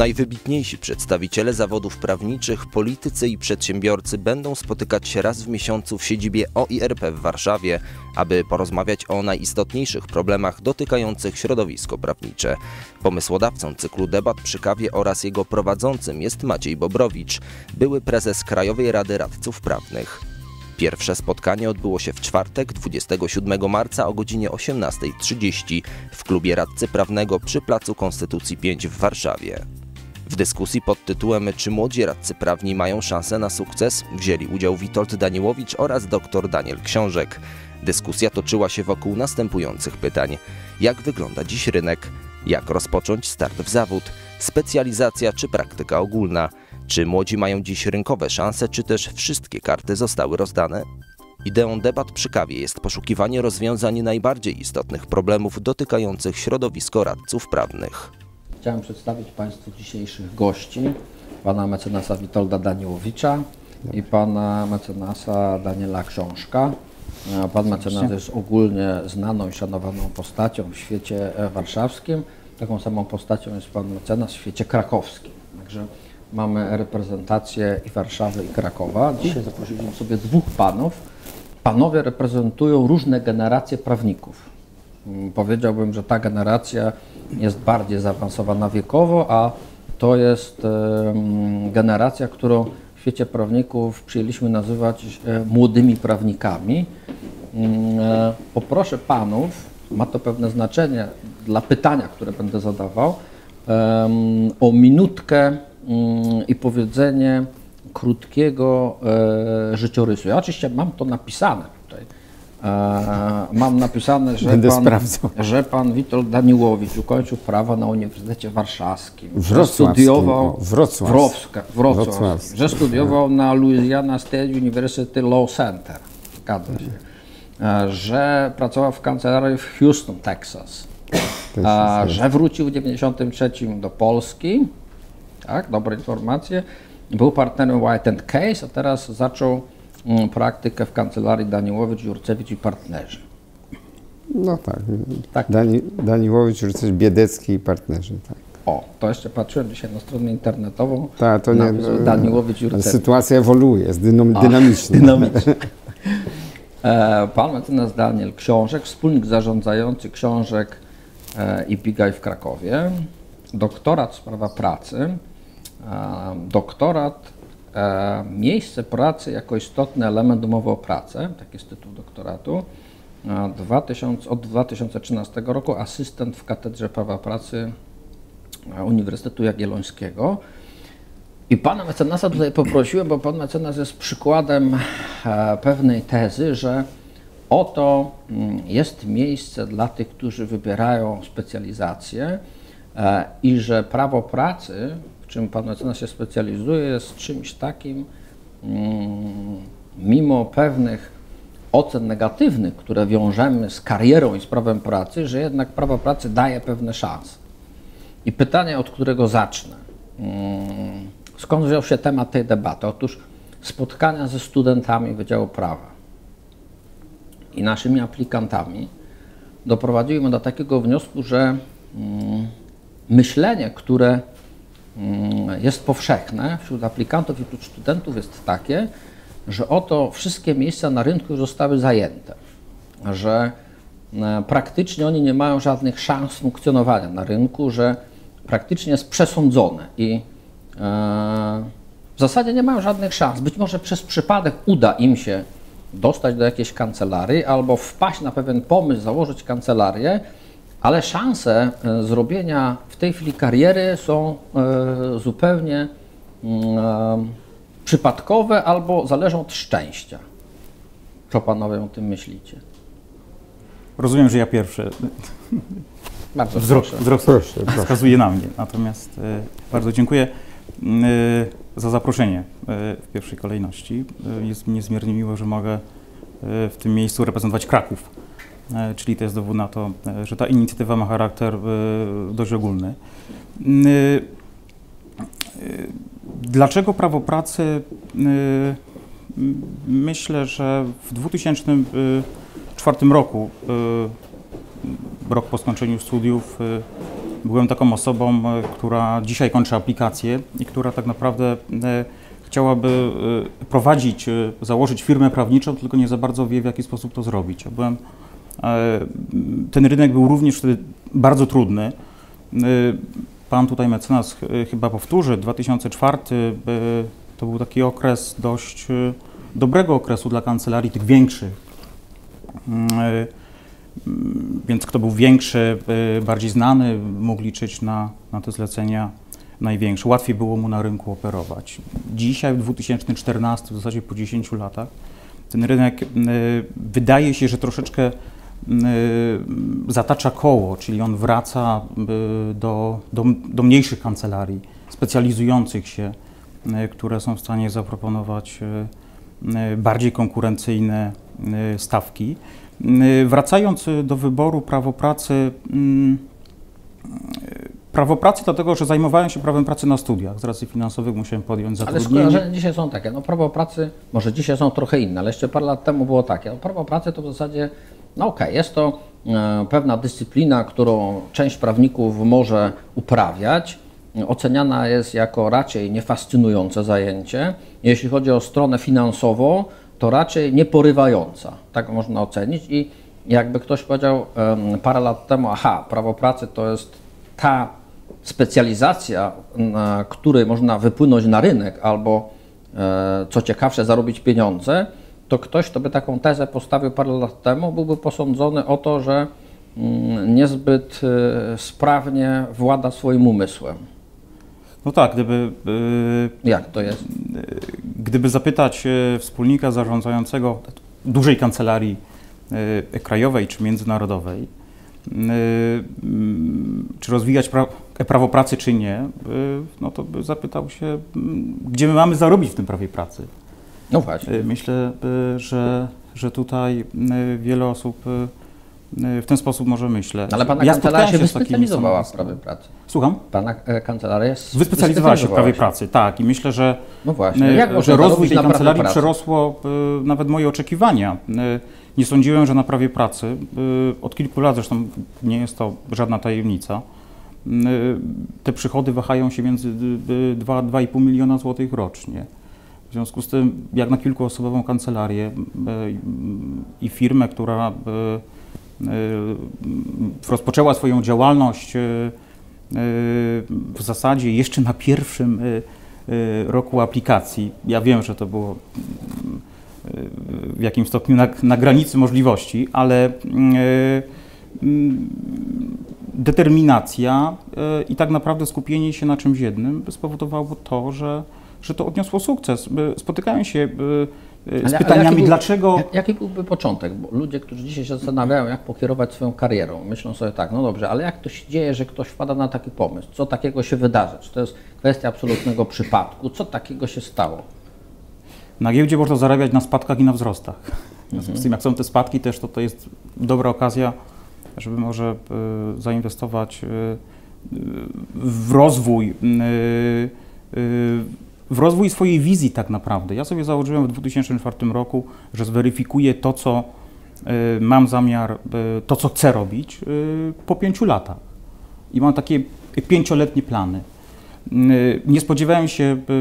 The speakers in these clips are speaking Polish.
Najwybitniejsi przedstawiciele zawodów prawniczych, politycy i przedsiębiorcy będą spotykać się raz w miesiącu w siedzibie OIRP w Warszawie, aby porozmawiać o najistotniejszych problemach dotykających środowisko prawnicze. Pomysłodawcą cyklu debat przy kawie oraz jego prowadzącym jest Maciej Bobrowicz, były prezes Krajowej Rady Radców Prawnych. Pierwsze spotkanie odbyło się w czwartek 27 marca o godzinie 18.30 w klubie radcy prawnego przy Placu Konstytucji 5 w Warszawie. W dyskusji pod tytułem Czy młodzi radcy prawni mają szansę na sukces wzięli udział Witold Daniłowicz oraz dr Daniel Książek. Dyskusja toczyła się wokół następujących pytań. Jak wygląda dziś rynek? Jak rozpocząć start w zawód? Specjalizacja czy praktyka ogólna? Czy młodzi mają dziś rynkowe szanse, czy też wszystkie karty zostały rozdane? Ideą debat przy kawie jest poszukiwanie rozwiązań najbardziej istotnych problemów dotykających środowisko radców prawnych. Chciałem przedstawić Państwu dzisiejszych gości, pana mecenasa Witolda Daniłowicza i pana mecenasa Daniela Książka. E, Pan mecenas jest ogólnie znaną i szanowaną postacią w świecie e, warszawskim. Taką samą postacią jest pan mecenas w świecie krakowskim. Także mamy reprezentację i Warszawy, i Krakowa. Dzisiaj zaprosiliśmy sobie dwóch panów. Panowie reprezentują różne generacje prawników. Mm, Powiedziałbym, że ta generacja jest bardziej zaawansowana wiekowo, a to jest generacja, którą w świecie prawników przyjęliśmy nazywać e, młodymi prawnikami. Mm, e, Poproszę panów, ma to pewne znaczenie dla pytania, które będę zadawał, o minutkę mm, i powiedzenie krótkiego e, życiorysu. Ja oczywiście mam to napisane mam napisane, że Będę pan, sprawdzał. że pan Witold Daniłowicz ukończył prawo na Uniwersytecie Warszawskim. że studiował Wrocław. Wrocław, Wrocławskim, że studiował na Louisiana State University Law Center. Zgadza się. E, Że pracował w kancelarii w Houston, Texas. Też A, że wrócił w 1993 do Polski. Tak, dobre informacje. Był partnerem White and Case, a teraz zaczął praktykę w kancelarii Daniłowicz, Jurcewicz i partnerzy. No tak. Tak. Dani, Daniłowicz, coś Biedecki i partnerzy. Tak. O, to jeszcze patrzyłem dzisiaj na stronę internetową. Ta, to nie, Daniłowicz, Jurcewicz. sytuacja ewoluuje, jest dynam, A, dynamiczna. Dynamicznie. E, Pan mecenas Daniel Książek, wspólnik zarządzający książek e, i Pigaj w Krakowie, doktorat z prawa pracy, e, doktorat miejsce pracy jako istotny element umowy o pracę, taki jest tytuł doktoratu, e, 2000, od 2013 roku asystent w Katedrze Prawa Pracy e, Uniwersytetu Jagiellońskiego. I pana mecenasa tutaj poprosiłem, bo pan mecenas jest przykładem e, pewnej tezy, że oto mm, jest miejsce dla tych, którzy wybierają specjalizację e, i że prawo pracy, czym pan mecenas się specjalizuje, jest czymś takim, mm, mimo pewnych ocen negatywnych, które wiążemy z karierą i z prawem pracy, że jednak prawo pracy daje pewne szanse. I pytanie, od którego zacznę. Mm, Skąd wziął się temat tej debaty? Otóż spotkania ze studentami Wydziału Prawa i naszymi aplikantami doprowadziły do takiego wniosku, że mm, myślenie, które jest powszechne wśród aplikantów i wśród studentów jest takie, że oto wszystkie miejsca na rynku zostały zajęte, że e, praktycznie oni nie mają żadnych szans funkcjonowania na rynku, że praktycznie jest przesądzone i e, w zasadzie nie mają żadnych szans. Być może przez przypadek uda im się dostać do jakiejś kancelarii albo wpaść na pewien pomysł, założyć kancelarię, ale szanse e, zrobienia w tej chwili kariery są e, zupełnie mm, e, przypadkowe albo zależą od szczęścia. Co panowie o tym myślicie? Rozumiem, że ja pierwszy. Bardzo Wzrok, proszę. wzrok Proszę, proszę. wskazuje na mnie. Natomiast bardzo dziękuję e, za zaproszenie w pierwszej kolejności. Jest mi niezmiernie miło, że mogę w tym miejscu reprezentować Kraków. E, czyli to jest dowód na to, e, że ta inicjatywa ma charakter e, dość ogólny. Dlaczego prawo pracy? Myślę, że w 2004 roku, rok po skończeniu studiów, byłem taką osobą, która dzisiaj kończy aplikację i która tak naprawdę chciałaby prowadzić, założyć firmę prawniczą, tylko nie za bardzo wie, w jaki sposób to zrobić. Ja byłem, ten rynek był również wtedy bardzo trudny. E, Pan tutaj mecenas ch- chyba powtórzy, 2004 e, to był taki okres dość e, dobrego okresu dla kancelarii, tych większych. Mm, e, mm, Więc kto był większy, e, bardziej znany, mógł liczyć na, na te zlecenia największe. Łatwiej było mu na rynku operować. Dzisiaj, w 2014, w zasadzie po 10 latach, ten rynek e, wydaje się, że troszeczkę e, zatacza koło, czyli on wraca e, do, do, do mniejszych kancelarii, specjalizujących się, e, które są w stanie zaproponować bardziej konkurencyjne stawki. Wracając do wyboru prawo pracy, mm, prawo pracy dlatego, że zajmowałem się prawem pracy na studiach. Z racji finansowych musiałem podjąć Ale zatrudnienie. skojarzenia dzisiaj są takie. No prawo pracy, może dzisiaj są trochę inne, ale jeszcze parę lat temu było takie. No, prawo pracy to w zasadzie, no okej, jest to e, pewna dyscyplina, którą część prawników może uprawiać. Oceniana jest jako raczej niefascynujące zajęcie. Jeśli chodzi o stronę finansową, to raczej nieporywająca. Tak można ocenić. I jakby ktoś powiedział parę lat temu, aha, prawo pracy to jest ta specjalizacja, na której można wypłynąć na rynek albo, e, co ciekawsze, zarobić pieniądze, to ktoś, kto by taką tezę postawił parę lat temu, byłby posądzony o to, że mm, niezbyt e, sprawnie włada swoim umysłem. No tak, gdyby, e, Jak to jest? gdyby zapytać wspólnika zarządzającego dużej kancelarii krajowej czy międzynarodowej, czy rozwijać pra prawo pracy, czy nie, no to by zapytał się, gdzie my mamy zarobić w tym prawie pracy. No właśnie. E, Myślę, e, że, że tutaj e, wiele osób w ten sposób może myśleć. Ale pana Ja kancelaria się wyspecjalizowała w prawie pracy. Słucham? Pana e, kancelaria jest Wyspecjalizowała się w prawie wyspecjalizowała pracy, tak. I myślę, że, No właśnie. Jak że rozwój tej kancelarii przerosło nawet moje oczekiwania. Nie sądziłem, że na prawie pracy, od kilku lat zresztą nie jest to żadna tajemnica, te przychody wahają się między e, 2-2,5 miliona złotych rocznie. W związku z tym, jak na kilkuosobową kancelarię e, i firmę, która e, e, rozpoczęła swoją działalność w zasadzie jeszcze na pierwszym roku aplikacji. Ja wiem, że to było w jakimś stopniu na, na granicy możliwości, ale mm, determinacja i tak naprawdę skupienie się na czymś jednym spowodowało to, że, że to odniosło sukces. E, Spotykają się e, e, z Ale- ale pytaniami, jaki dlaczego. jak- Jaki byłby początek? Bo ludzie, którzy dzisiaj się zastanawiają, jak pokierować swoją karierą, myślą sobie tak, no dobrze, ale jak to się dzieje, że ktoś wpada na taki pomysł? Co takiego się wydarzy? Czy to jest kwestia absolutnego przypadku? Co takiego się stało? Na giełdzie można zarabiać na spadkach i na wzrostach. W związku z tym, jak są te spadki też, to to jest dobra okazja, żeby może e, zainwestować e, w rozwój, e, w rozwój swojej wizji tak naprawdę. Ja sobie założyłem w 2004 roku, że zweryfikuję to, co e, mam zamiar, e, to, co chcę robić e, po pięciu latach. I mam takie pięcioletnie plany. Y, Nie spodziewałem się y,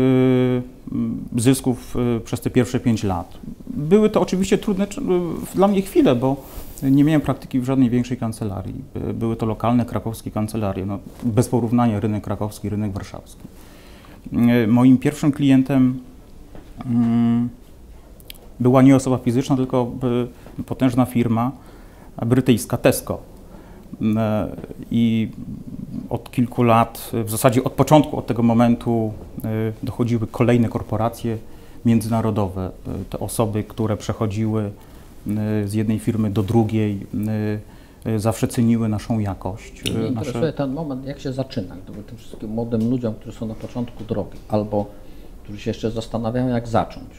y, zysków y, przez te pierwsze pięć lat. Były to oczywiście trudne y, dla mnie chwile, bo nie miałem praktyki w żadnej większej kancelarii. Y, Były to lokalne krakowskie kancelarie, no, bez porównania rynek krakowski, rynek warszawski. Y, Moim pierwszym klientem mm, była nie osoba fizyczna, tylko y, potężna firma brytyjska Tesco. E, I od kilku lat, w zasadzie od początku, od tego momentu e, dochodziły kolejne korporacje międzynarodowe. E, Te osoby, które przechodziły e, z jednej firmy do drugiej, e, e, zawsze ceniły naszą jakość. Mnie interesuje ten moment, jak się zaczyna, gdyby tym wszystkim młodym ludziom, którzy są na początku drogi, albo którzy się jeszcze zastanawiają, jak zacząć.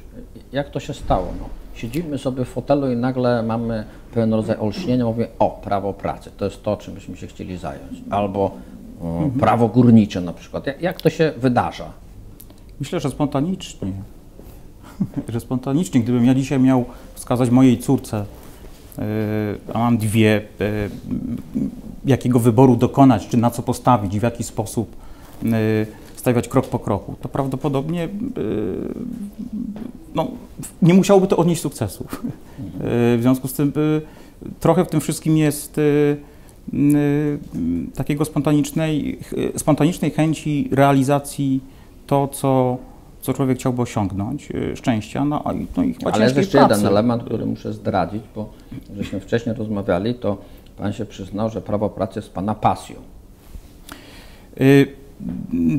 Jak to się stało? No, siedzimy sobie w fotelu i nagle mamy pewien rodzaj olśnienia, mówię, o, prawo pracy, to jest to, czym byśmy się chcieli zająć. Albo o, prawo górnicze na przykład. Jak, jak to się wydarza? Myślę, że spontanicznie. że spontanicznie. Gdybym ja dzisiaj miał wskazać mojej córce, a mam dwie, jakiego wyboru dokonać, czy na co postawić, w jaki sposób stawiać krok po kroku, to prawdopodobnie no, nie musiałoby to odnieść sukcesów. W związku z tym trochę w tym wszystkim jest takiego spontanicznej, spontanicznej chęci realizacji to, co, co człowiek chciałby osiągnąć, szczęścia, no, no i chyba Ale jest jeszcze pracy. jeden element, który muszę zdradzić, bo żeśmy wcześniej rozmawiali, to Pan się przyznał, że prawo pracy jest Pana pasją. Y,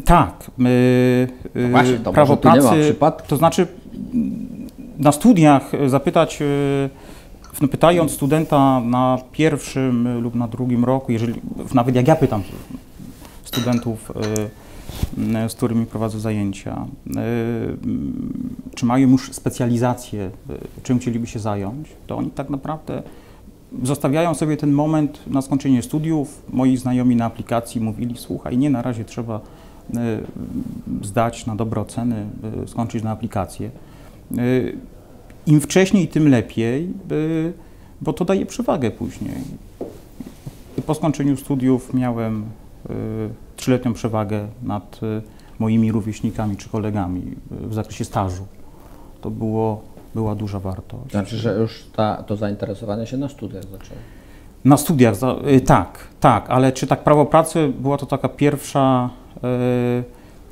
tak. Y, no właśnie, to prawo pracy, to znaczy na studiach zapytać, y, no, pytając studenta na pierwszym lub na drugim roku, jeżeli, nawet jak ja pytam studentów, y, z którymi prowadzę zajęcia, y, czy mają już specjalizację, y, czym chcieliby się zająć, to oni tak naprawdę zostawiają sobie ten moment na skończenie studiów. Moi znajomi na aplikacji mówili, słuchaj, nie, na razie trzeba zdać na dobre oceny, skończyć na aplikację. Im wcześniej, tym lepiej, bo to daje przewagę później. Po skończeniu studiów miałem trzyletnią przewagę nad moimi rówieśnikami czy kolegami w zakresie stażu. To było, była duża wartość. Znaczy, że już ta, to zainteresowanie się na studiach zaczęło. Na studiach, y, tak, tak, ale czy tak prawo pracy była to taka pierwsza,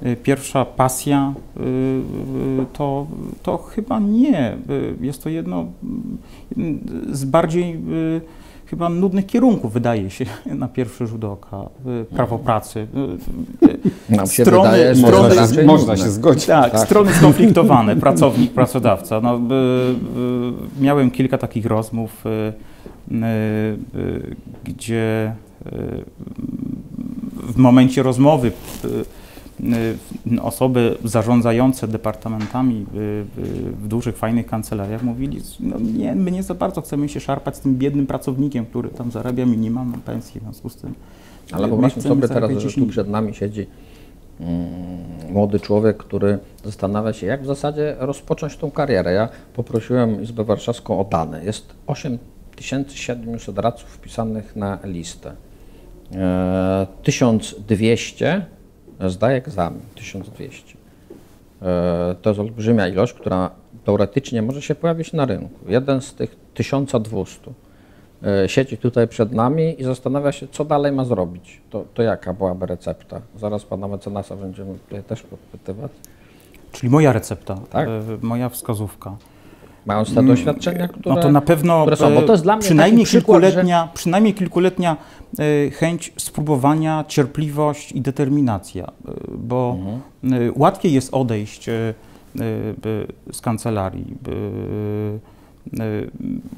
y, y, pierwsza pasja, y, y, to, to chyba nie. Y, Jest to jedno y, z bardziej y, chyba nudnych kierunków, wydaje się, na pierwszy rzut oka. Y, Prawo pracy. Y, y, Nam się strony- wydaje, że strony- Można, się, można się zgodzić. tak, Tak. strony skonfliktowane, pracownik, pracodawca. No, y, y, miałem kilka takich rozmów, y, y, y, gdzie y, w momencie rozmowy osoby zarządzające departamentami y, y, w dużych, fajnych kancelariach mówili, no nie, my nie za bardzo chcemy się szarpać z tym biednym pracownikiem, który tam zarabia minimalną pensję, w związku z tym Ale my wyobraźmy chcemy sobie teraz, że tu przed nami siedzi mm, młody człowiek, który zastanawia się, jak w zasadzie rozpocząć tą karierę. Ja poprosiłem Izbę Warszawską o dane. Jest 8700 radców wpisanych na listę. E, 1200 zdaje egzamin, 1200. E, To jest olbrzymia ilość, która teoretycznie może się pojawić na rynku. Jeden z tych 1200 e, siedzi tutaj przed nami i zastanawia się, co dalej ma zrobić. To, to jaka byłaby recepta? Zaraz pana mecenasa będziemy tutaj też podpytywać. Czyli moja recepta, Tak. e, moja wskazówka. Mając te doświadczenia, które, no to na pewno które są, bo to jest dla e, mnie przynajmniej, przykład, kilkuletnia, przynajmniej kilkuletnia e, chęć spróbowania, cierpliwość i determinacja, e, bo Mhm. łatwiej jest odejść z kancelarii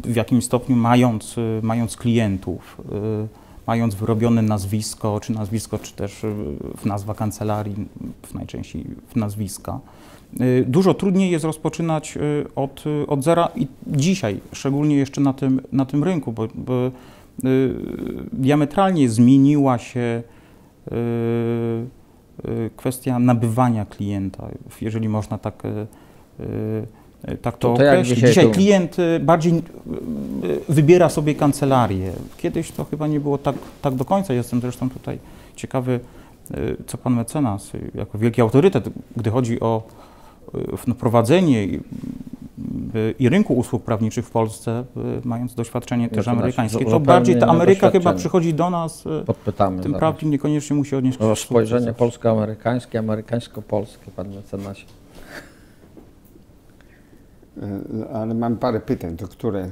w jakimś stopniu mając, mając klientów, mając wyrobione nazwisko, czy nazwisko, czy też w nazwa kancelarii, w najczęściej w nazwiska. Y, Dużo trudniej jest rozpoczynać y, od, y, od zera i dzisiaj, szczególnie jeszcze na tym, na tym rynku, bo, bo diametralnie zmieniła się kwestia nabywania klienta, jeżeli można tak, tak to, To- określić. dzisiaj Dzisiaj klient bardziej wybiera sobie kancelarię. Kiedyś to chyba nie było tak, tak do końca. Jestem zresztą tutaj ciekawy, co pan mecenas, jako wielki autorytet, gdy chodzi o y, no, prowadzenie i, rynku usług prawniczych w Polsce, y, mając doświadczenie też Znaczy, amerykańskie, to bardziej ta Ameryka chyba przychodzi do nas, y, podpytamy. tym prawdzie niekoniecznie musi odnieść sukces. spojrzenie polsko-amerykańskie, amerykańsko-polskie, panie mecenasie. E, Ale mam parę pytań, to które?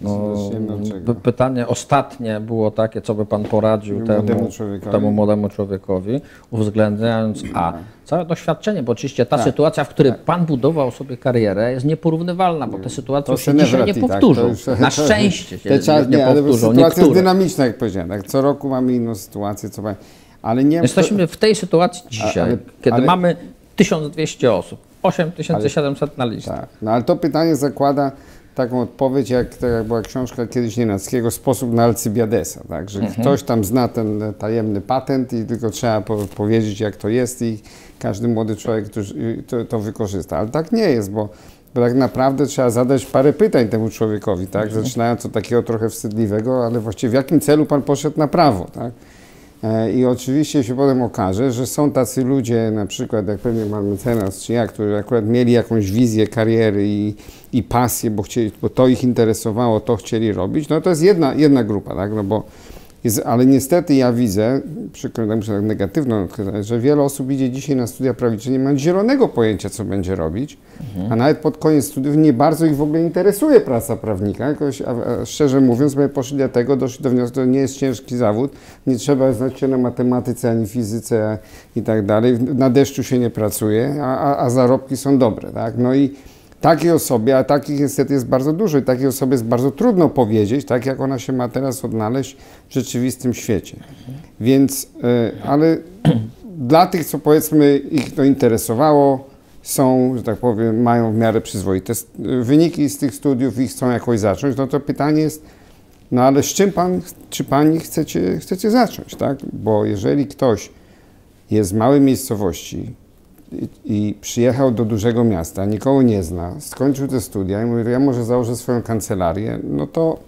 No, pytanie ostatnie było takie, co by pan poradził Młodemu temu, człowiekowi. temu młodemu człowiekowi, uwzględniając A, całe doświadczenie, bo oczywiście ta Tak, sytuacja, w której pan budował sobie karierę, jest nieporównywalna, bo te sytuacje się dzisiaj nie tak, powtórzą. to już- Na szczęście się Te czas- nie, ale powtórzą. Sytuacja jest Niektóre. dynamiczna, jak powiedziałem. Tak? Co roku mamy inną sytuację, co ale nie Jesteśmy w tej sytuacji dzisiaj, ale- kiedy ale- mamy 1200 osób, 8700 na liście. Tak, no ale to pytanie zakłada taką odpowiedź, jak, tak jak była książka kiedyś Nienackiego, Sposób na Alcybiadesa, tak? Że Mhm. ktoś tam zna ten tajemny patent i tylko trzeba po, powiedzieć, jak to jest i każdy młody człowiek to, to, to wykorzysta. Ale tak nie jest, bo Bo tak naprawdę trzeba zadać parę pytań temu człowiekowi, tak? Mhm. Zaczynając od takiego trochę wstydliwego, ale właściwie w jakim celu pan poszedł na prawo, tak? E, I oczywiście się potem okaże, że są tacy ludzie, na przykład jak pewnie mecenas czy ja, którzy akurat mieli jakąś wizję kariery i, i pasję, bo, chcieli, bo to ich interesowało, to chcieli robić, no to jest jedna, jedna grupa, tak? No bo jest, ale niestety ja widzę, przykładam się tak negatywną, że wiele osób idzie dzisiaj na studia prawnicze, nie mając zielonego pojęcia, co będzie robić, mhm. a nawet pod koniec studiów nie bardzo ich w ogóle interesuje praca prawnika. Jakoś, a, a szczerze mówiąc, my poszli do tego, doszli do wniosku, że nie jest ciężki zawód, nie trzeba znać się na matematyce ani fizyce i tak dalej. Na deszczu się nie pracuje, a, a, a zarobki są dobre. Tak? No i takiej osobie, a takich niestety jest bardzo dużo i takiej osobie jest bardzo trudno powiedzieć, tak jak ona się ma teraz odnaleźć w rzeczywistym świecie. Więc, e, ale dla tych, co powiedzmy ich to interesowało, są, że tak powiem, mają w miarę przyzwoite wyniki z tych studiów i chcą jakoś zacząć, no to pytanie jest, no ale z czym pan, czy pani chcecie, chcecie zacząć, tak? Bo jeżeli ktoś jest z małej miejscowości, i przyjechał do dużego miasta, nikogo nie zna, skończył te studia i mówi, ja może założę swoją kancelarię, no to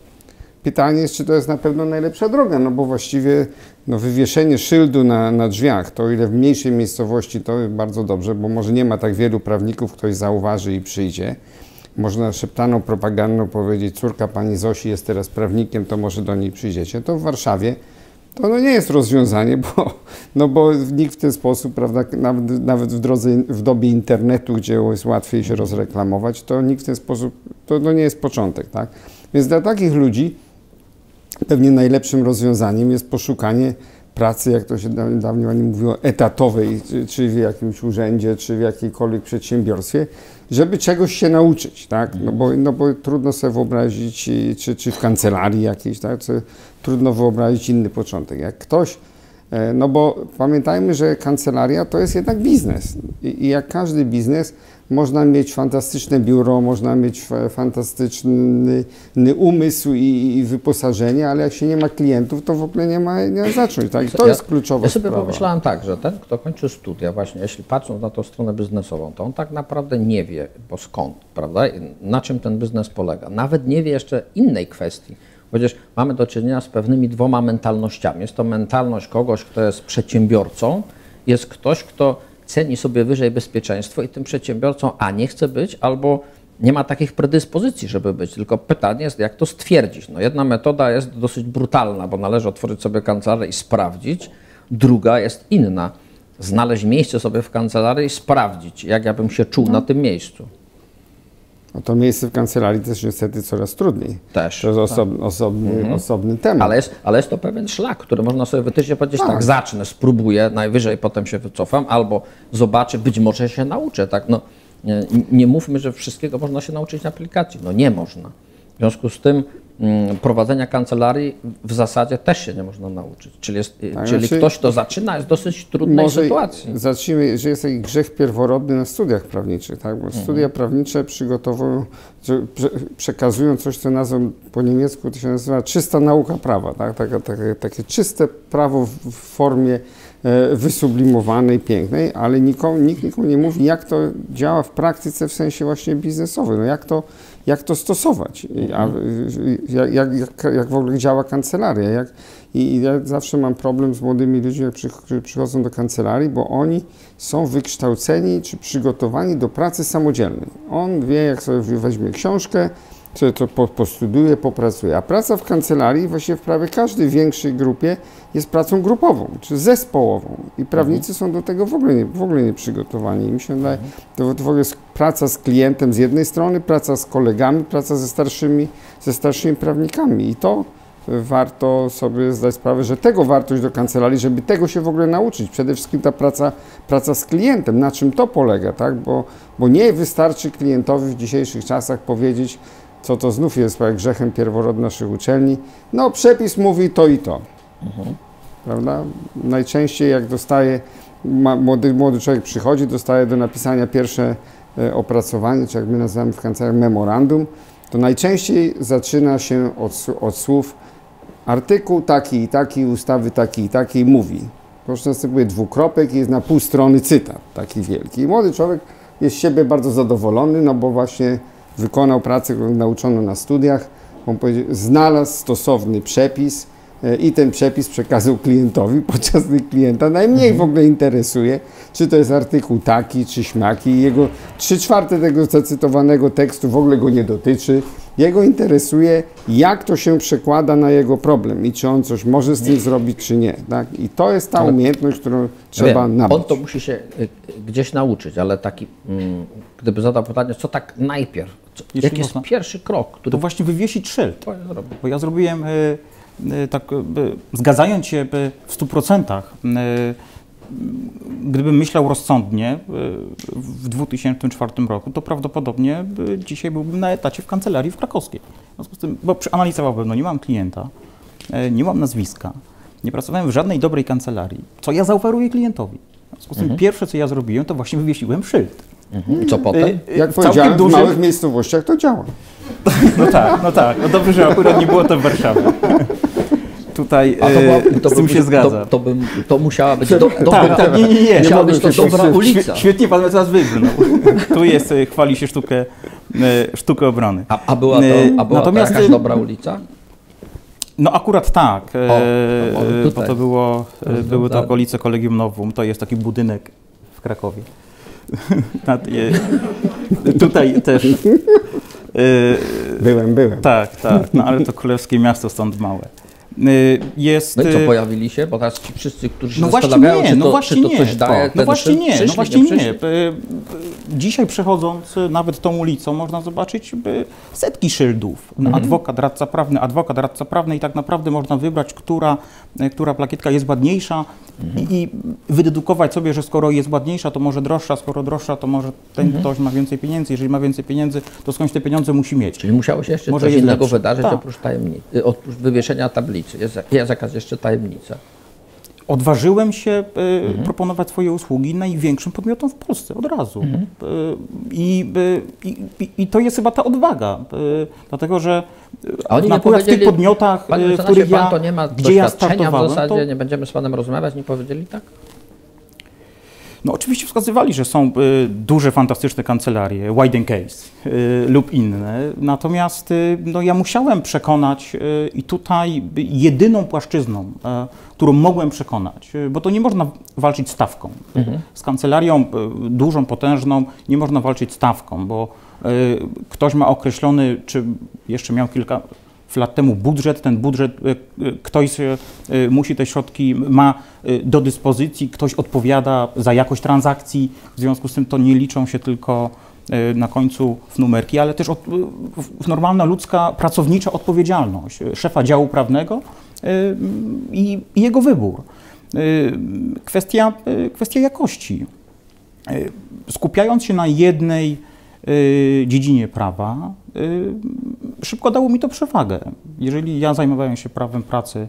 pytanie jest, czy to jest na pewno najlepsza droga, no bo właściwie no, wywieszenie szyldu na, na drzwiach, to ile w mniejszej miejscowości to bardzo dobrze, bo może nie ma tak wielu prawników, ktoś zauważy i przyjdzie. Można szeptaną propagandą powiedzieć, córka pani Zosi jest teraz prawnikiem, to może do niej przyjdziecie. To w Warszawie to no nie jest rozwiązanie, bo, no bo nikt w ten sposób, prawda, nawet, nawet w, drodze, w dobie internetu, gdzie jest łatwiej się rozreklamować, to nikt w ten sposób, to no nie jest początek, tak? Więc dla takich ludzi pewnie najlepszym rozwiązaniem jest poszukanie pracy, jak to się dawniej mówiło, etatowej, czy w jakimś urzędzie, czy w jakiejkolwiek przedsiębiorstwie, żeby czegoś się nauczyć, tak? No bo, no bo trudno sobie wyobrazić, czy, czy w kancelarii jakiejś, tak? trudno wyobrazić inny początek. Jak ktoś, no bo pamiętajmy, że kancelaria to jest jednak biznes i, i jak każdy biznes, można mieć fantastyczne biuro, można mieć fantastyczny umysł i, i, wyposażenie, ale jak się nie ma klientów, to w ogóle nie ma, zacząć. Tak? To ja, jest kluczowe. Ja sobie sprawa. pomyślałem tak, że ten, kto kończy studia, właśnie jeśli patrząc na tą stronę biznesową, to on tak naprawdę nie wie, bo skąd, prawda, na czym ten biznes polega. Nawet nie wie jeszcze innej kwestii. Przecież mamy do czynienia z pewnymi dwoma mentalnościami. Jest to mentalność kogoś, kto jest przedsiębiorcą, jest ktoś, kto ceni sobie wyżej bezpieczeństwo i tym przedsiębiorcą a nie chce być, albo nie ma takich predyspozycji, żeby być. Tylko pytanie jest, jak to stwierdzić. No jedna metoda jest dosyć brutalna, bo należy otworzyć sobie kancelarię i sprawdzić. Druga jest inna. Znaleźć miejsce sobie w kancelarii i sprawdzić, jak ja bym się czuł no. na tym miejscu. No to miejsce w kancelarii też niestety coraz trudniej. Też. To jest osobny, tak. osobny, mhm. osobny temat. Ale jest, ale jest to pewien szlak, który można sobie wytyczyć i powiedzieć, tak. tak, zacznę, spróbuję, najwyżej potem się wycofam, albo zobaczę, być może się nauczę. Tak? No, nie, nie mówmy, że wszystkiego można się nauczyć na aplikacji. No nie można. W związku z tym prowadzenia kancelarii w zasadzie też się nie można nauczyć. Czyli, jest, tak, czyli znaczy, ktoś, kto zaczyna, jest w dosyć trudnej może sytuacji. Zacznijmy, że jest taki grzech pierworodny na studiach prawniczych, tak? bo mhm. studia prawnicze przygotowują, przekazują coś, co nazwą po niemiecku to się nazywa czysta nauka prawa, tak? takie, takie, takie czyste prawo w formie wysublimowanej, pięknej, ale nikomu, nikt nikomu nie mówi, jak to działa w praktyce w sensie właśnie biznesowym, no jak to jak to stosować, a, jak, jak, jak w ogóle działa kancelaria. Jak, I ja zawsze mam problem z młodymi ludźmi, którzy przychodzą do kancelarii, bo oni są wykształceni czy przygotowani do pracy samodzielnej. On wie, jak sobie weźmie książkę, sobie to po, postudiuje, popracuje. A praca w kancelarii, właściwie w prawie każdej większej grupie, jest pracą grupową, czy zespołową. I prawnicy mhm. są do tego w ogóle nie, w ogóle nie przygotowani. I mi się wydaje, to w ogóle jest praca z klientem z jednej strony, praca z kolegami, praca ze starszymi, ze starszymi prawnikami. I to warto sobie zdać sprawę, że tego wartość do kancelarii, żeby tego się w ogóle nauczyć. Przede wszystkim ta praca, praca z klientem, na czym to polega, tak? Bo, bo nie wystarczy klientowi w dzisiejszych czasach powiedzieć, co to znów jest grzechem pierworodnym naszych uczelni. No, przepis mówi to i to. Mhm. Prawda? Najczęściej jak dostaje, młody, młody człowiek przychodzi, dostaje do napisania pierwsze e, opracowanie, czy jak my nazywamy w kancelarii memorandum, to najczęściej zaczyna się od, od słów artykuł taki i taki, ustawy taki i takiej mówi. Proszę następuje dwukropek i jest na pół strony cytat taki wielki. I młody człowiek jest z siebie bardzo zadowolony, no bo właśnie wykonał pracę, którą nauczono na studiach. On powiedział, znalazł stosowny przepis e, i ten przepis przekazał klientowi, podczas gdy klienta najmniej w ogóle interesuje, czy to jest artykuł taki, czy śmaki. Jego trzy czwarte tego zacytowanego tekstu w ogóle go nie dotyczy. Jego interesuje, jak to się przekłada na jego problem i czy on coś może z tym zrobić, czy nie. Tak? I to jest ta Ale- umiejętność, którą trzeba Wiem, nabyć. On to musi się y, y, gdzieś nauczyć, ale taki, mm, gdyby zadał pytanie, co tak najpierw, Jeśli jaki jest można. pierwszy krok, który To właśnie wywiesić szyld. powinien zrobić? Bo ja zrobiłem, e, e, tak e, zgadzając się w 100%, e, gdybym myślał rozsądnie w 2004 roku, to prawdopodobnie dzisiaj byłbym na etacie w kancelarii w krakowskiej. W związku z tym, bo przeanalizowałbym, no nie mam klienta, nie mam nazwiska, nie pracowałem w żadnej dobrej kancelarii. Co ja zaoferuję klientowi? W związku z tym pierwsze, co ja zrobiłem, to właśnie wywiesiłem szyld. Mhm. Co potem? E, e, Jak w powiedziałem, całkiem w dużym, małych miejscowościach to działa. No tak, no tak. No dobrze, że akurat nie było to w Warszawie. Tutaj A to, była, e, to z tym by- się zgadza. To, to, bym, to musiała być do, dobra, tak, tak, nie, nie, nie. musiała być to dobra ulica. Świe- Świetnie pan teraz wybrnął. Tu jest, chwali się sztukę, sztukę obrony. A, a była to, a była Natomiast, to jakaś y, dobra ulica? No akurat tak, O, e, bo to było, były to okolice Kolegium Novum, to jest taki budynek w Krakowie. Tutaj też. e, Byłem, byłem. Tak, tak, no ale to królewskie miasto, stąd małe. Y, Jest. No i co, y, pojawili się? Bo teraz ci wszyscy, którzy się No właśnie zastanawiają, nie, czy, no to, właśnie czy to nie. coś daje, No ten właśnie nie, no właśnie nie. Dzisiaj przechodząc y, nawet tą ulicą można zobaczyć setki szyldów. Mhm. Adwokat, radca prawny, adwokat, radca prawny i tak naprawdę można wybrać, która, która plakietka jest ładniejsza Mhm. i, wydedukować sobie, że skoro jest ładniejsza, to może droższa, skoro droższa, to może ten Mhm. ktoś ma więcej pieniędzy. Jeżeli ma więcej pieniędzy, to skądś te pieniądze musi mieć. Czyli musiało się jeszcze Może coś innego lepszy. wydarzyć Tak. oprócz tajemnicy, oprócz wywieszenia tablicy. Jest, jest jakaś jeszcze tajemnica. Odważyłem się e, proponować swoje usługi największym podmiotom w Polsce od razu. E, i, e, i, to jest chyba ta odwaga, e, dlatego że oni e, akurat w tych podmiotach, Panie e, w których pan ja, to nie ma gdzie ja doświadczenia w startowałem, zasadzie, to, nie będziemy z panem rozmawiać, nie powiedzieli tak? No oczywiście wskazywali, że są e, duże, fantastyczne kancelarie, Widen Case e, lub inne, natomiast e, no, ja musiałem przekonać i tutaj jedyną płaszczyzną, e, którą mogłem przekonać, bo to nie można walczyć stawką. Z kancelarią dużą, potężną nie można walczyć stawką, bo ktoś ma określony, czy jeszcze miał kilka lat temu budżet, ten budżet e, e, ktoś e, musi te środki ma do dyspozycji, ktoś odpowiada za jakość transakcji, w związku z tym to nie liczą się tylko na końcu w numerki, ale też od, normalna ludzka, pracownicza odpowiedzialność szefa działu prawnego e, i, i jego wybór. Kwestia, kwestia jakości. Skupiając się na jednej dziedzinie prawa, szybko dało mi to przewagę. Jeżeli ja zajmowałem się prawem pracy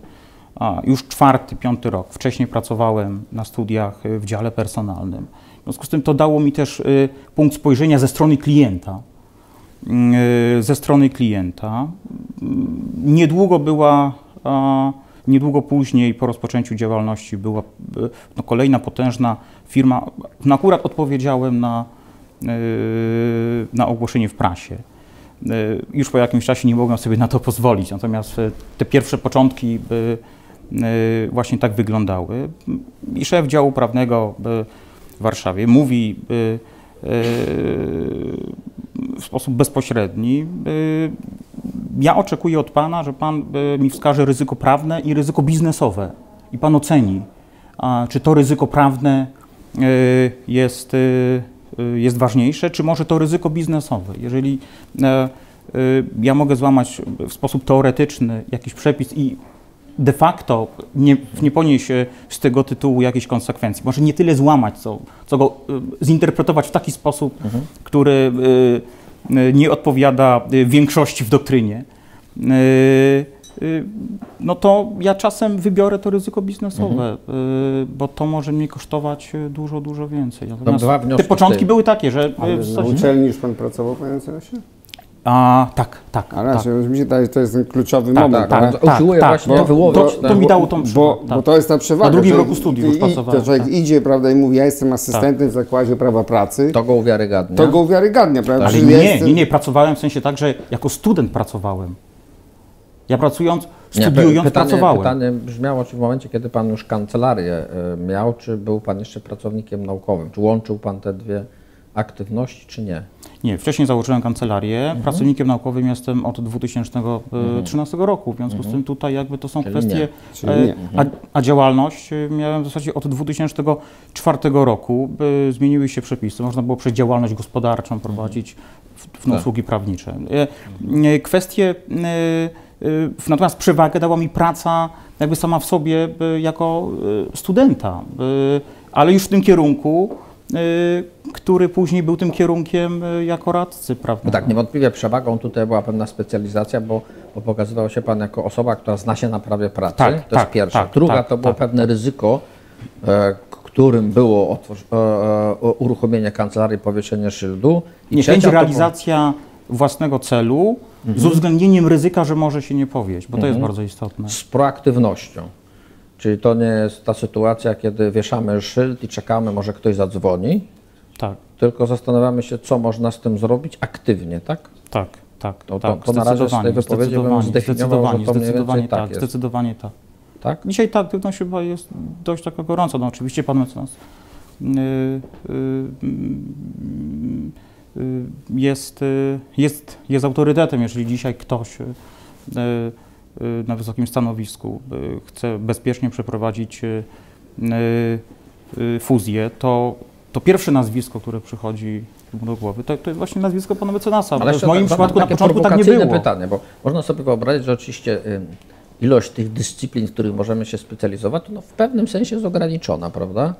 a, już czwarty, piąty rok, wcześniej pracowałem na studiach e, w dziale personalnym. W związku z tym to dało mi też e, punkt spojrzenia ze strony klienta. Mm, e, Ze strony klienta. Mm, Niedługo była, a, niedługo później po rozpoczęciu działalności była e, no, kolejna potężna firma. No, akurat odpowiedziałem na, na ogłoszenie w prasie. E, Już po jakimś czasie nie mogłem sobie na to pozwolić, natomiast e, te pierwsze początki e, właśnie tak wyglądały. I szef działu prawnego w Warszawie mówi w sposób bezpośredni. y, Ja oczekuję od Pana, że Pan y, mi wskaże ryzyko prawne i ryzyko biznesowe i Pan oceni, czy to ryzyko prawne y, jest, y, y, jest ważniejsze, czy może to ryzyko biznesowe. Jeżeli e, y, ja mogę złamać w sposób teoretyczny jakiś przepis i de facto nie, nie ponieść e, z tego tytułu jakichś konsekwencji. Może nie tyle złamać, co, co go y, zinterpretować w taki sposób, który y, y, nie odpowiada y, większości w doktrynie. Y, no to ja czasem wybiorę to ryzyko biznesowe, y, bo to może mnie kosztować y, dużo, dużo więcej. Natomiast dwa te początki tutaj. były takie, że Ale w zasadzie- uczelni już pan pracował, panie Ceresie? A, tak, tak. Ale tak. mi się wydaje, że to jest ten kluczowy Tak, moment. tak, tak? tak, usiłuję tak, właśnie bo wyłowić. to- te- to mi dało tą Bo, tak. bo to jest ta przewaga. Na drugim roku studiów i- pracowałem, To człowiek tak. idzie, prawda, i mówi, ja jestem asystentem w zakładzie prawa pracy, to, To go uwiarygadnia. go uwiarygadnia, prawda? Ale nie, jestem- nie, nie, pracowałem w sensie tak, że jako student pracowałem. Ja pracując, Nie, studiując pytanie, pracowałem. Pytanie brzmiało, czy w momencie, kiedy Pan już kancelarię y, miał, czy był Pan jeszcze pracownikiem naukowym? Czy łączył Pan te dwie aktywności, czy nie? Nie, wcześniej założyłem kancelarię. Mhm. Pracownikiem naukowym jestem od 2013 roku, w związku z tym tutaj jakby to są Mhm. Czyli kwestie. nie. E, nie. A, a działalność e, miałem w zasadzie od 2004 roku. e, Zmieniły się przepisy. Można było przez działalność gospodarczą prowadzić w, w Tak. usługi prawnicze. E, e, Kwestie. E, Natomiast przewagę dała mi praca jakby sama w sobie e, jako e, studenta, ale już w tym kierunku, który później był tym kierunkiem jako radcy No prawnego. tak, niewątpliwie przewagą tutaj była pewna specjalizacja, bo, bo pokazywał się Pan jako osoba, która zna się na prawie pracy. Tak, to jest tak, pierwsza. tak, Druga tak, to było tak. pewne ryzyko, e, którym było e, e, uruchomienie kancelarii, powieszenie szyldu. I Niech trzecia będzie to było- realizacja własnego celu z uwzględnieniem ryzyka, że może się nie powieść, bo to jest bardzo istotne. z proaktywnością. Czyli to nie jest ta sytuacja, kiedy wieszamy szyld i czekamy, może ktoś zadzwoni, Tak, tylko zastanawiamy się, co można z tym zrobić aktywnie, tak? tak, tak. To- to- tak, to na razie z tej wypowiedzi bym zdefiniował, że to zdecydowanie tak tak, zdecydowanie tak. tak? Dzisiaj ta aktywność chyba jest dość taka gorąca. No oczywiście pan mecenas yy, yy, yy, jest, yy, jest, jest autorytetem, jeżeli dzisiaj ktoś yy, na wysokim stanowisku chce bezpiecznie przeprowadzić fuzję, to, to pierwsze nazwisko, które przychodzi do głowy, to, to jest właśnie nazwisko pana mecenasa. jeszcze w moim przypadku na początku tak nie było. pytanie, bo można sobie wyobrazić, że oczywiście y, ilość tych dyscyplin, w których możemy się specjalizować, to no, w pewnym sensie jest ograniczona, prawda?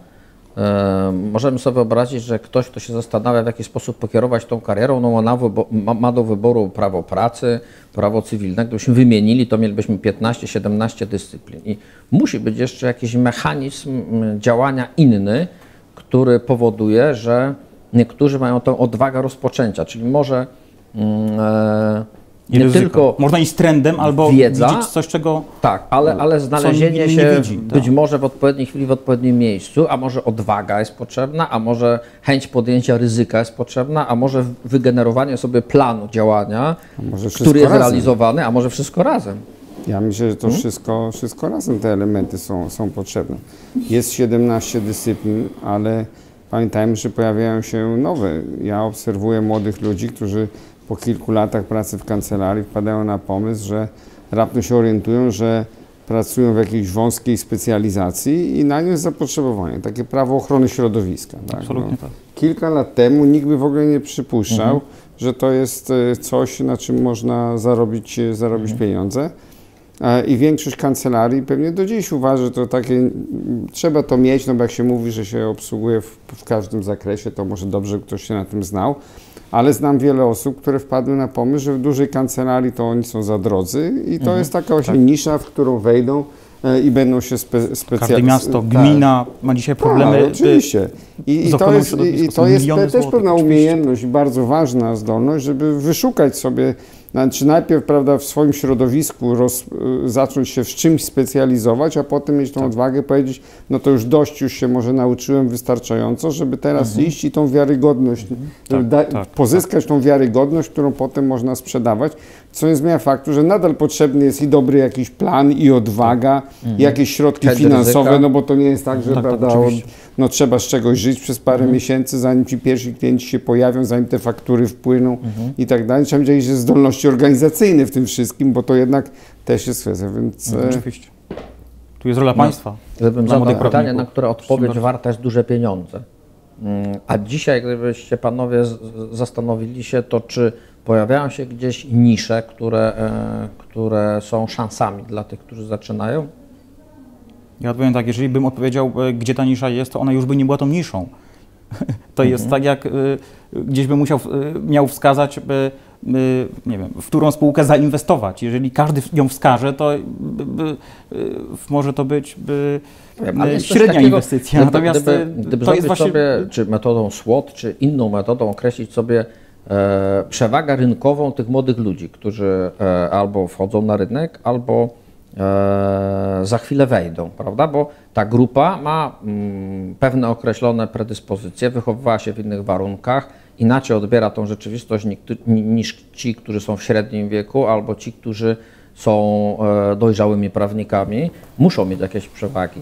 Możemy sobie wyobrazić, że ktoś, kto się zastanawia, w jaki sposób pokierować tą karierą, no ma, na wybo- ma, do wyboru prawo pracy, prawo cywilne. Gdybyśmy wymienili, to mielibyśmy 15-17 dyscyplin. I musi być jeszcze jakiś mechanizm mm, działania inny, który powoduje, że niektórzy mają tę odwagę rozpoczęcia, czyli może I nie ryzyko. tylko Można iść trendem albo wiedza, widzieć coś, czego tak, ale, ale znalezienie się widzi, tak. być może w odpowiedniej chwili, w odpowiednim miejscu, a może odwaga jest potrzebna, a może chęć podjęcia ryzyka jest potrzebna, a może wygenerowanie sobie planu działania, który jest razem. realizowany, a może wszystko razem. Ja myślę, że to Hmm? wszystko, wszystko razem te elementy są, są potrzebne. Jest 17 dyscyplin, ale pamiętajmy, że pojawiają się nowe. Ja obserwuję młodych ludzi, którzy po kilku latach pracy w kancelarii wpadają na pomysł, że raptem się orientują, że pracują w jakiejś wąskiej specjalizacji i na nią jest zapotrzebowanie. Takie prawo ochrony środowiska. Tak? absolutnie tak. Kilka lat temu nikt by w ogóle nie przypuszczał, że to jest e, coś, na czym można zarobić, e, zarobić pieniądze. E, I większość kancelarii pewnie do dziś uważa, że to takie, mm, trzeba to mieć, no bo jak się mówi, że się obsługuje w, w każdym zakresie, to może dobrze ktoś się na tym znał. Ale znam wiele osób, które wpadły na pomysł, że w dużej kancelarii to oni są za drodzy i to jest taka właśnie nisza, w którą wejdą e, i będą się spe, specjalizować. Każde miasto, gmina ma dzisiaj problemy. Tak, y, oczywiście. I, i to jest, i, to jest też złotych, pewna oczywiście. umiejętność i bardzo ważna zdolność, żeby wyszukać sobie, znaczy najpierw prawda, w swoim środowisku roz, y, zacząć się w czymś specjalizować, a potem mieć tą Tak. odwagę powiedzieć, no to już dość, już się może nauczyłem wystarczająco, żeby teraz iść i tą wiarygodność, żeby da, tak, pozyskać tą wiarygodność, którą potem można sprzedawać, co nie zmienia faktu, że nadal potrzebny jest i dobry jakiś plan, i odwaga, i jakieś środki Chęć finansowe, ryzyka. no bo to nie jest tak, że Tak, tak, prawda, no trzeba z czegoś żyć przez parę Mhm. miesięcy, zanim ci pierwsi klienci się pojawią, zanim te faktury wpłyną Mhm. i tak dalej. Trzeba mieć jakieś zdolności organizacyjne w tym wszystkim, bo to jednak też jest kwestia, więc e, Oczywiście. Tu jest rola państwa. Gdybym zadał pytanie, prawników. na które odpowiedź warta jest duże pieniądze. Mm, A dzisiaj, gdybyście panowie zastanowili się, to czy pojawiają się gdzieś nisze, które, e, które są szansami dla tych, którzy zaczynają? Ja odpowiem tak, jeżeli bym odpowiedział, e, gdzie ta nisza jest, to ona już by nie była tą niszą. To jest tak, jak y, gdzieś by musiał, miał wskazać, by, nie wiem, w którą spółkę zainwestować. Jeżeli każdy ją wskaże, to może to być średnia takiego, inwestycja. Gdyby, Natomiast gdyby, gdyby to jest właśnie... sobie, czy metodą SWOT, czy inną metodą określić sobie e, przewagę rynkową tych młodych ludzi, którzy e, albo wchodzą na rynek, albo e, za chwilę wejdą, prawda? Bo ta grupa ma mm, pewne określone predyspozycje, wychowywała się w innych warunkach, inaczej odbiera tą rzeczywistość niż ci, którzy są w średnim wieku, albo ci, którzy są dojrzałymi prawnikami, muszą mieć jakieś przewagi.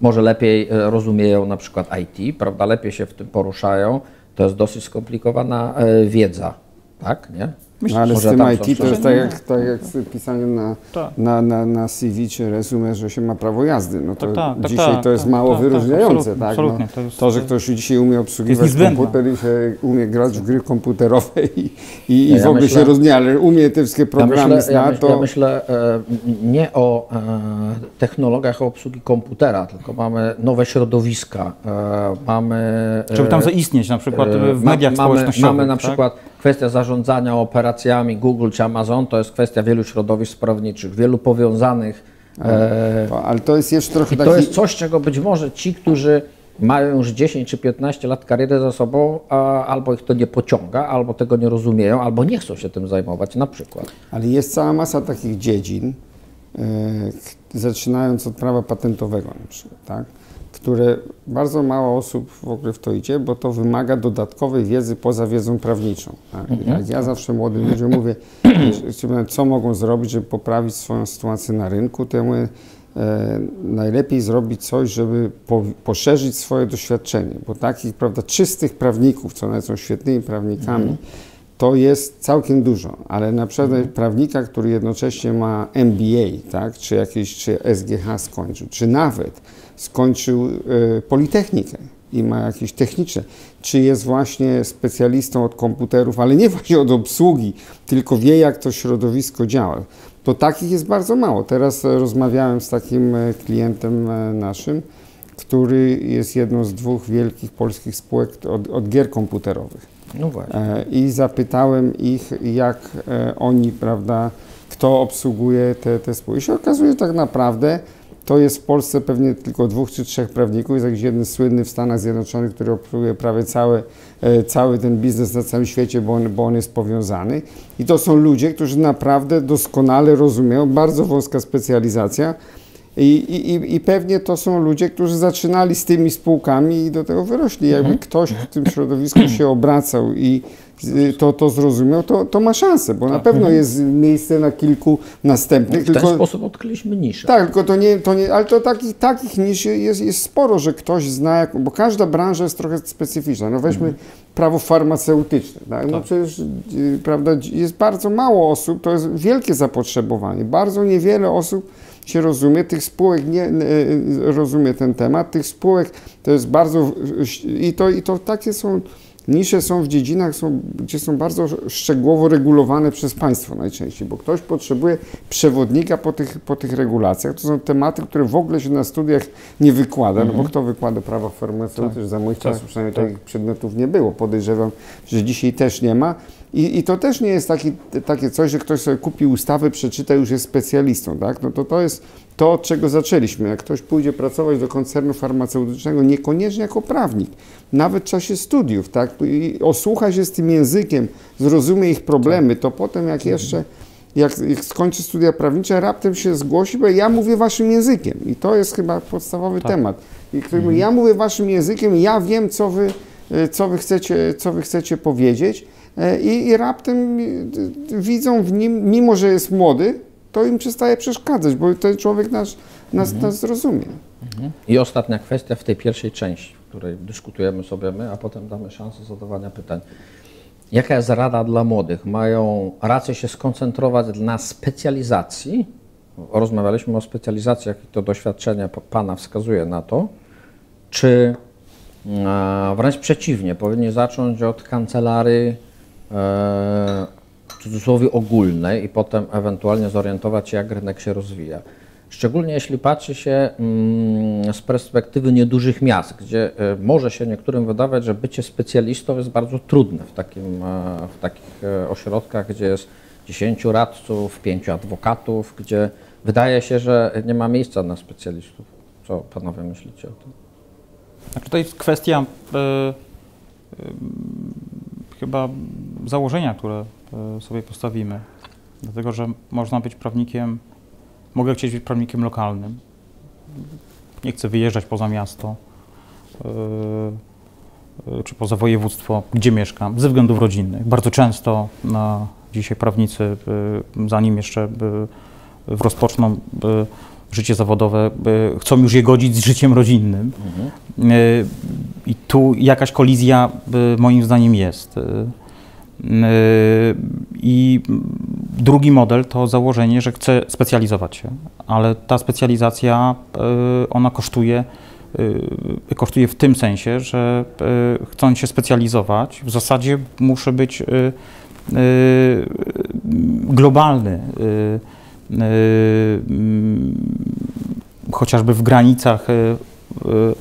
Może lepiej rozumieją na przykład IT, prawda? Lepiej się w tym poruszają. To jest dosyć skomplikowana e, wiedza, tak? Nie? No, ale z tym IT to jest tak jak, tak jak z pisaniem na, Tak. na, na, na CV czy resume, że się ma prawo jazdy. No to Tak, tak, tak, dzisiaj tak, to jest tak, mało tak, tak, wyróżniające. absolutnie, tak? absolutnie, No, to jest- to, że ktoś dzisiaj umie obsługiwać komputer i się umie grać w gry komputerowe i, i, i Ja w ogóle myślę- się rozumie, ale umie te wszystkie Ja programy myślę, ja, zna, myśl, to... ja myślę e, nie o e, technologiach obsługi komputera, tylko mamy nowe środowiska, e, mamy... e, Żeby tam zaistnieć na przykład e, w ma- mediach mamy, społecznościowych. Mamy na tak? przykład kwestia zarządzania operacjami Google czy Amazon, to jest kwestia wielu środowisk prawniczych, wielu powiązanych... To, ale to jest jeszcze trochę I to taki... jest coś, czego być może ci, którzy mają już 10 czy 15 lat kariery za sobą, a, albo ich to nie pociąga, albo tego nie rozumieją, albo nie chcą się tym zajmować, na przykład. Ale jest cała masa takich dziedzin, e, zaczynając od prawa patentowego na przykład, tak? Które bardzo mało osób w ogóle w to idzie, bo to wymaga dodatkowej wiedzy poza wiedzą prawniczą. Tak? Jak ja zawsze młodym ludziom mówię, co mogą zrobić, żeby poprawić swoją sytuację na rynku, to ja mówię, e, najlepiej zrobić coś, żeby po, poszerzyć swoje doświadczenie, bo takich, prawda, czystych prawników, co one są świetnymi prawnikami, to jest całkiem dużo, ale na przykład prawnika, który jednocześnie ma MBA, tak, czy jakieś, czy SGH skończył, czy nawet skończył e, Politechnikę i ma jakieś techniczne, czy jest właśnie specjalistą od komputerów, ale nie właśnie od obsługi, tylko wie, jak to środowisko działa. To takich jest bardzo mało. Teraz rozmawiałem z takim e, klientem e, naszym, który jest jedną z dwóch wielkich polskich spółek od, od gier komputerowych. No właśnie. I zapytałem ich, jak oni, prawda, kto obsługuje te, te spółki. I się okazuje, że tak naprawdę to jest w Polsce pewnie tylko dwóch czy trzech prawników. Jest jakiś jeden słynny w Stanach Zjednoczonych, który obsługuje prawie cały, e, cały ten biznes na całym świecie, bo on, bo on jest powiązany. I to są ludzie, którzy naprawdę doskonale rozumieją, bardzo wąska specjalizacja. I, i, i- pewnie to są ludzie, którzy zaczynali z tymi spółkami i do tego wyrośli. Jakby ktoś w tym środowisku się obracał i y, to, to zrozumiał, to, to ma szansę, bo na pewno jest miejsce na kilku następnych. W ten Tylko, sposób odkryliśmy niszę. tak, tylko to nie, to nie ale to takich, takich niż jest, jest sporo, że ktoś zna, jak, bo każda branża jest trochę specyficzna. No weźmy prawo farmaceutyczne, tak? No przecież, y, prawda, jest bardzo mało osób, to jest wielkie zapotrzebowanie, bardzo niewiele osób się rozumie, tych spółek nie y, y, rozumie ten temat, tych spółek to jest bardzo, i to, i to takie są, nisze są w dziedzinach, są, gdzie są bardzo szczegółowo regulowane przez państwo najczęściej, bo ktoś potrzebuje przewodnika po tych, po tych regulacjach. To są tematy, które w ogóle się na studiach nie wykłada, no bo kto wykłada prawa farmaceutyczne? Za moich czasów przynajmniej takich przedmiotów nie było. Podejrzewam, że dzisiaj też nie ma. I, I to też nie jest taki, takie coś, że ktoś sobie kupi ustawę, przeczyta już jest specjalistą, tak? No to to jest to, od czego zaczęliśmy. Jak ktoś pójdzie pracować do koncernu farmaceutycznego, niekoniecznie jako prawnik, nawet w czasie studiów, tak? I osłucha się z tym językiem, zrozumie ich problemy, to potem jak jeszcze, jak, jak skończy studia prawnicze, raptem się zgłosi, bo ja mówię waszym językiem. I to jest chyba podstawowy temat. I mówi, ja mówię waszym językiem, ja wiem, co wy, co wy, chcecie, co wy chcecie powiedzieć. E, I, I raptem e, widzą w nim, mimo że jest młody, to im przestaje przeszkadzać, bo ten człowiek nas, nas, nas zrozumie. I ostatnia kwestia w tej pierwszej części, w której dyskutujemy sobie my, a potem damy szansę zadawania pytań. Jaka jest rada dla młodych? Mają rację się skoncentrować na specjalizacji? Rozmawialiśmy o specjalizacjach i to doświadczenie Pana wskazuje na to. Czy e, wręcz przeciwnie, powinni zacząć od kancelarii w cudzysłowie ogólnej i potem ewentualnie zorientować się, jak rynek się rozwija. Szczególnie jeśli patrzy się mm, z perspektywy niedużych miast, gdzie e, może się niektórym wydawać, że bycie specjalistą jest bardzo trudne w, takim, e, w takich e, ośrodkach, gdzie jest 10 radców, 5 adwokatów, gdzie wydaje się, że nie ma miejsca na specjalistów. Co panowie myślicie o tym? Znaczy to jest kwestia e, e, chyba założenia, które e, sobie postawimy. Dlatego, że można być prawnikiem, mogę chcieć być prawnikiem lokalnym. Nie chcę wyjeżdżać poza miasto e, e, czy poza województwo, gdzie mieszkam, ze względów rodzinnych. Bardzo często na dzisiaj prawnicy, zanim jeszcze rozpoczną życie zawodowe, chcą już je godzić z życiem rodzinnym. Mhm. I tu jakaś kolizja moim zdaniem jest. I drugi model to założenie, że chcę specjalizować się, ale ta specjalizacja ona kosztuje, kosztuje w tym sensie, że chcąc się specjalizować, w zasadzie muszę być globalny chociażby w granicach y, y,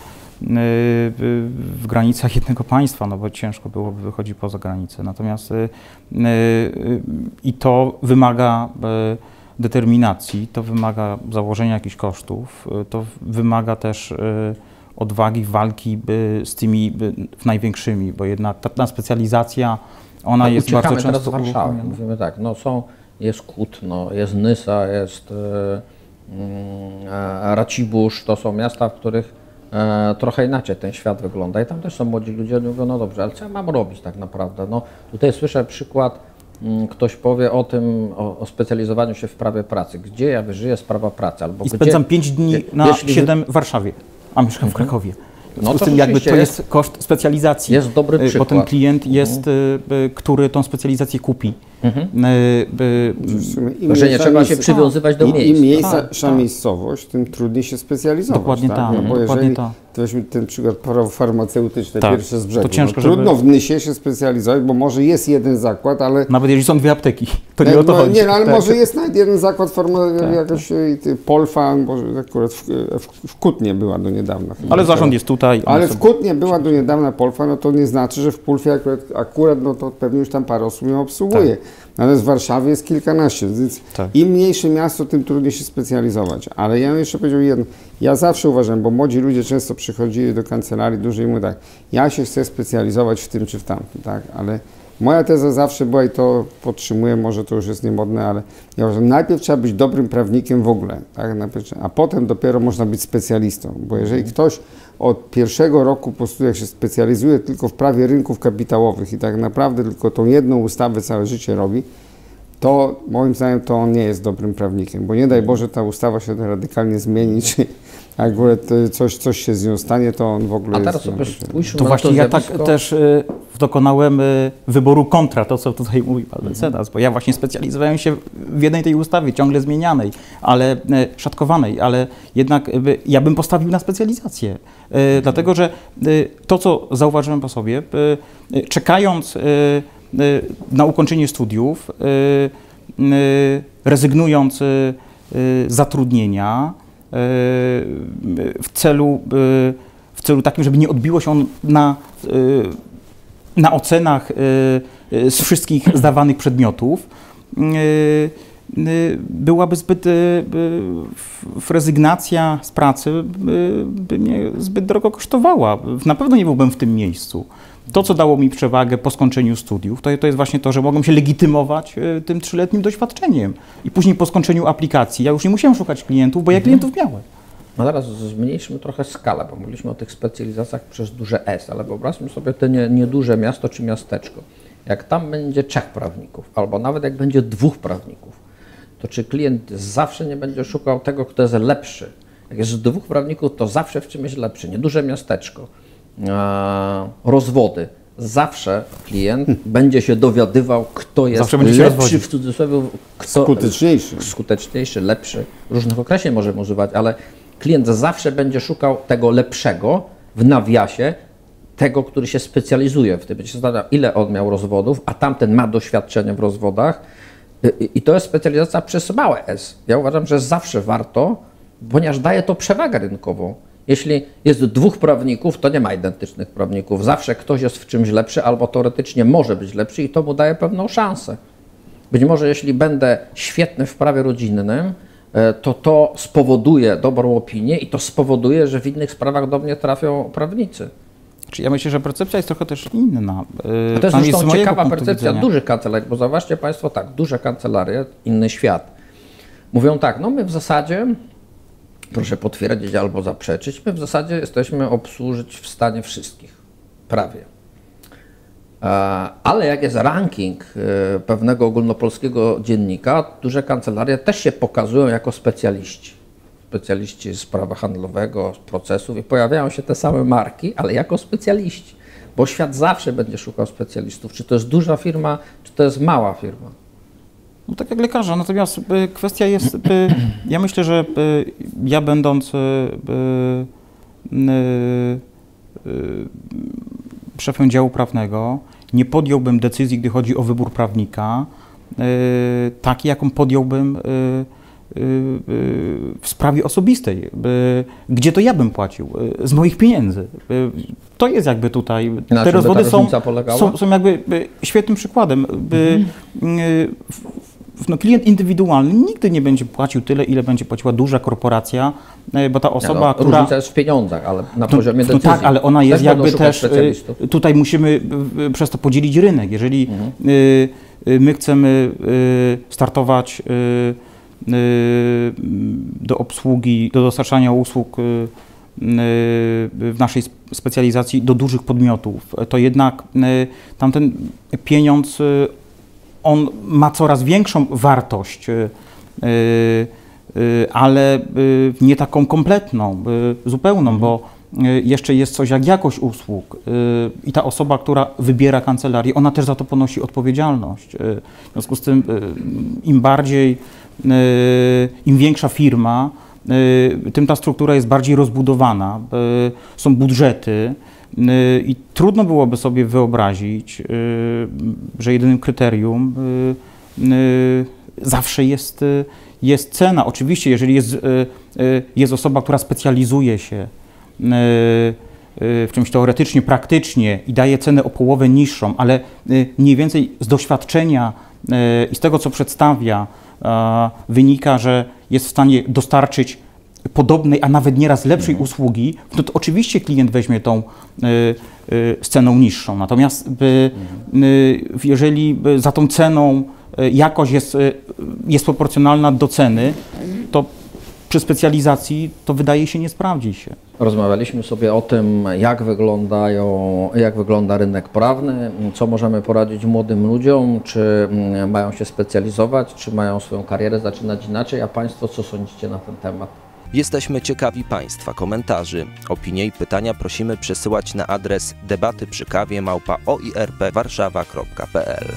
w granicach jednego państwa, no bo ciężko byłoby wychodzić poza granicę. Natomiast i to wymaga determinacji, to wymaga założenia jakichś kosztów, to wymaga też odwagi, walki z tymi największymi, bo jednak ta, ta specjalizacja, ona tak, jest bardzo często... teraz w Warszawie, mówimy tak, no są jest Kutno, jest Nysa, jest e, mm, e, Racibórz, to są miasta, w których e, trochę inaczej ten świat wygląda i tam też są młodzi ludzie, oni mówią, no dobrze, ale co ja mam robić tak naprawdę? No, tutaj słyszę przykład, mm, ktoś powie o tym, o, o specjalizowaniu się w prawie pracy. Gdzie ja wyżyję z prawa pracy? Albo I spędzam 5 dni na jeśli... 7 w Warszawie, a mieszkam w mhm. Krakowie. W no to tym jakby to jest, jest, koszt specjalizacji. Jest dobry przykład. Bo ten klient jest, mhm. który tą specjalizację kupi. Mhm. By, że nie trzeba się przywiązywać do miejsca. Im mniejsza tak, tak. miejscowość, tym trudniej się specjalizować. Dokładnie tak. tak. No bo jeżeli tak. To weźmy ten przykład prawo farmaceutyczne, tak. pierwsze z brzegu. To ciężko, no, trudno żeby... w Nysie się specjalizować, bo może jest jeden zakład, ale... Nawet jeżeli są dwie apteki, to nie, nie o to no, chodzi. Nie, no, ale tak. może jest nawet jeden zakład farma... Tak. jakoś Polfa, może akurat w, w, w Kutnie była do niedawna. Ale zarząd jest tutaj. Ale w Kutnie była do niedawna Polfa, no to nie znaczy, że w Pulfie akurat, akurat no to pewnie już tam parę osób ją obsługuje. Tak. Natomiast w Warszawie jest kilkanaście, więc tak. im mniejsze miasto, tym trudniej się specjalizować. Ale ja bym jeszcze powiedział jedno. Ja zawsze uważam, bo młodzi ludzie często przychodzili do kancelarii dużo i mówią tak, ja się chcę specjalizować w tym czy w tamtym, tak? Ale moja teza zawsze była i to podtrzymuję, może to już jest niemodne, ale ja uważam, najpierw trzeba być dobrym prawnikiem w ogóle, tak? a potem dopiero można być specjalistą, bo jeżeli ktoś od pierwszego roku po jak się specjalizuje tylko w prawie rynków kapitałowych i tak naprawdę tylko tą jedną ustawę całe życie robi, to moim zdaniem to on nie jest dobrym prawnikiem, bo nie daj Boże ta ustawa się radykalnie zmieni, czy jak w ogóle coś, coś się z nią stanie, to on w ogóle A teraz sobie To właśnie to ja tak też y, dokonałem y, wyboru kontra to, co tutaj mówi pan mhm. mecenas, bo ja właśnie specjalizowałem się w jednej tej ustawie, ciągle zmienianej, ale y, szatkowanej, ale jednak ja bym postawił na specjalizację, mhm. dlatego że to, co zauważyłem po sobie, czekając na ukończenie studiów, rezygnując z zatrudnienia, w celu, w celu takim, żeby nie odbiło się on na, na ocenach z wszystkich zdawanych przedmiotów, byłaby zbyt, rezygnacja z pracy by mnie zbyt drogo kosztowała. Na pewno nie byłbym w tym miejscu. To, co dało mi przewagę po skończeniu studiów, to, to jest właśnie to, że mogłem się legitymować e, tym trzyletnim doświadczeniem. I później po skończeniu aplikacji ja już nie musiałem szukać klientów, bo ja mhm. klientów miałem. No teraz zmniejszymy trochę skalę, bo mówiliśmy o tych specjalizacjach przez duże S, ale wyobraźmy sobie te nieduże nie miasto czy miasteczko. Jak tam będzie trzech prawników, albo nawet jak będzie dwóch prawników, to czy klient zawsze nie będzie szukał tego, kto jest lepszy? Jak jest dwóch prawników, to zawsze w czymś lepszy. Nieduże miasteczko rozwody. Zawsze klient będzie się dowiadywał, kto jest lepszy w cudzysłowie, kto, skuteczniejszy. skuteczniejszy, lepszy. Różnych określeń możemy używać, ale klient zawsze będzie szukał tego lepszego w nawiasie, tego, który się specjalizuje w tym. Będzie się zastanawiał, ile on miał rozwodów, a tamten ma doświadczenie w rozwodach. I to jest specjalizacja przez małe S. Ja uważam, że zawsze warto, ponieważ daje to przewagę rynkową. Jeśli jest dwóch prawników, to nie ma identycznych prawników. Zawsze ktoś jest w czymś lepszy albo teoretycznie może być lepszy i to mu daje pewną szansę. Być może jeśli będę świetny w prawie rodzinnym, e, to to spowoduje dobrą opinię i to spowoduje, że w innych sprawach do mnie trafią prawnicy. Znaczy, ja myślę, że percepcja jest trochę też inna. To jest zresztą ciekawa percepcja dużych kancelarii, bo zauważcie Państwo tak, duże kancelarie, inny świat. Mówią tak, no my w zasadzie, proszę potwierdzić albo zaprzeczyć, my w zasadzie jesteśmy obsłużyć w stanie wszystkich, prawie. Ale jak jest ranking pewnego ogólnopolskiego dziennika, duże kancelarie też się pokazują jako specjaliści specjaliści z prawa handlowego, z procesów i pojawiają się te same marki, ale jako specjaliści, bo świat zawsze będzie szukał specjalistów, czy to jest duża firma, czy to jest mała firma. No tak jak lekarza, natomiast y, kwestia jest, y, ja myślę, że y, ja będąc szefem działu prawnego, nie podjąłbym decyzji, gdy chodzi o wybór prawnika, takiej, jaką podjąłbym w sprawie osobistej, gdzie to ja bym płacił z moich pieniędzy. To jest jakby tutaj, Na te rozwody są, są, są jakby świetnym przykładem. Mhm. No, klient indywidualny nigdy nie będzie płacił tyle, ile będzie płaciła duża korporacja, bo ta osoba, no, która... Różnica jest w pieniądzach, ale na poziomie no, decyzji. No tak, ale ona jest jakby też... Tutaj musimy przez to podzielić rynek. Jeżeli mhm. my chcemy startować do obsługi, do dostarczania usług w naszej specjalizacji do dużych podmiotów, to jednak tamten pieniądz on ma coraz większą wartość, ale nie taką kompletną, zupełną, bo jeszcze jest coś jak jakość usług i ta osoba, która wybiera kancelarię, ona też za to ponosi odpowiedzialność. W związku z tym im bardziej Y, im większa firma, y, tym ta struktura jest bardziej rozbudowana, y, są budżety i trudno byłoby sobie wyobrazić, że jedynym kryterium zawsze jest, jest cena. Oczywiście, jeżeli jest, jest osoba, która specjalizuje się w czymś teoretycznie, praktycznie i daje cenę o połowę niższą, ale mniej więcej z doświadczenia i z tego, co przedstawia, wynika, że jest w stanie dostarczyć podobnej, a nawet nieraz lepszej mhm. usługi, no to oczywiście klient weźmie tą y, y, z ceną niższą. Natomiast by, mhm. y, jeżeli za tą ceną jakość jest, jest proporcjonalna do ceny, to przy specjalizacji to wydaje się nie sprawdzi się. Rozmawialiśmy sobie o tym, jak, wyglądają, jak wygląda rynek prawny, co możemy poradzić młodym ludziom, czy mm, mają się specjalizować, czy mają swoją karierę zaczynać inaczej, a Państwo co sądzicie na ten temat? Jesteśmy ciekawi Państwa komentarzy. Opinie i pytania prosimy przesyłać na adres debaty przy kawie małpa oirpwarszawa.pl.